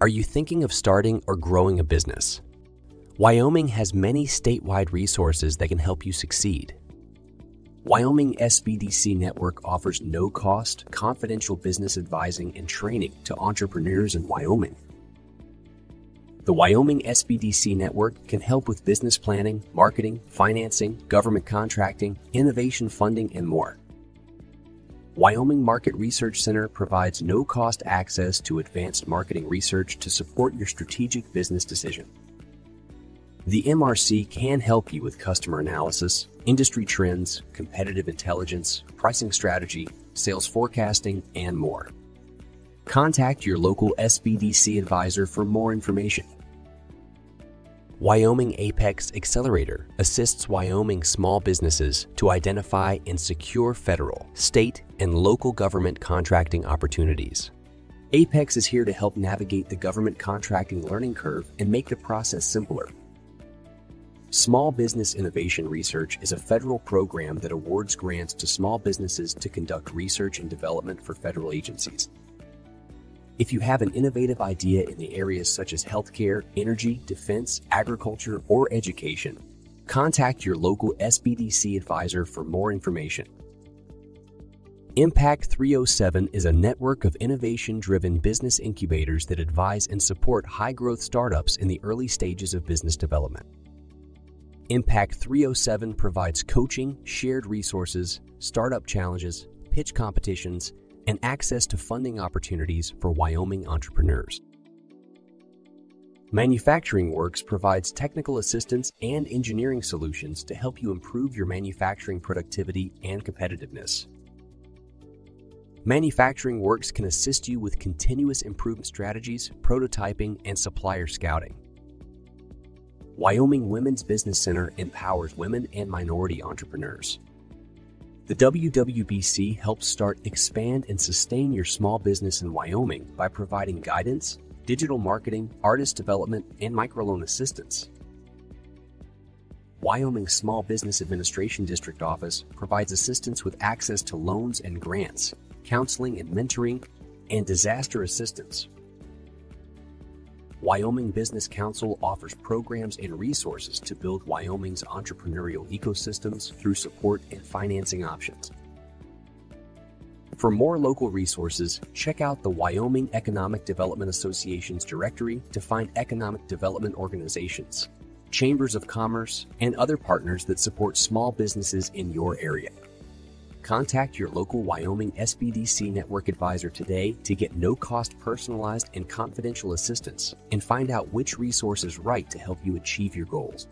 Are you thinking of starting or growing a business? Wyoming has many statewide resources that can help you succeed. Wyoming SBDC Network offers no cost, confidential business advising and training to entrepreneurs in Wyoming. The Wyoming SBDC Network can help with business planning, marketing, financing, government contracting, innovation funding, and more. Wyoming Market Research Center provides no cost access to advanced marketing research to support your strategic business decision. The MRC can help you with customer analysis, industry trends, competitive intelligence, pricing strategy, sales forecasting, and more. Contact your local SBDC advisor for more information. Wyoming Apex Accelerator assists Wyoming small businesses to identify and secure federal, state, and local government contracting opportunities. Apex is here to help navigate the government contracting learning curve and make the process simpler. Small Business Innovation Research is a federal program that awards grants to small businesses to conduct research and development for federal agencies. If you have an innovative idea in the areas such as healthcare, energy, defense, agriculture, or education, contact your local SBDC advisor for more information. Impact 307 is a network of innovation driven business incubators that advise and support high growth startups in the early stages of business development. Impact 307 provides coaching, shared resources, startup challenges, pitch competitions, and access to funding opportunities for Wyoming entrepreneurs. Manufacturing Works provides technical assistance and engineering solutions to help you improve your manufacturing productivity and competitiveness. Manufacturing Works can assist you with continuous improvement strategies, prototyping, and supplier scouting. Wyoming Women's Business Center empowers women and minority entrepreneurs. The WWBC helps start, expand, and sustain your small business in Wyoming by providing guidance, digital marketing, artist development, and microloan assistance. Wyoming Small Business Administration District Office provides assistance with access to loans and grants, counseling and mentoring, and disaster assistance. Wyoming Business Council offers programs and resources to build Wyoming's entrepreneurial ecosystems through support and financing options. For more local resources, check out the Wyoming Economic Development Association's directory to find economic development organizations, chambers of commerce, and other partners that support small businesses in your area. Contact your local Wyoming SBDC network advisor today to get no cost personalized and confidential assistance and find out which resource is right to help you achieve your goals.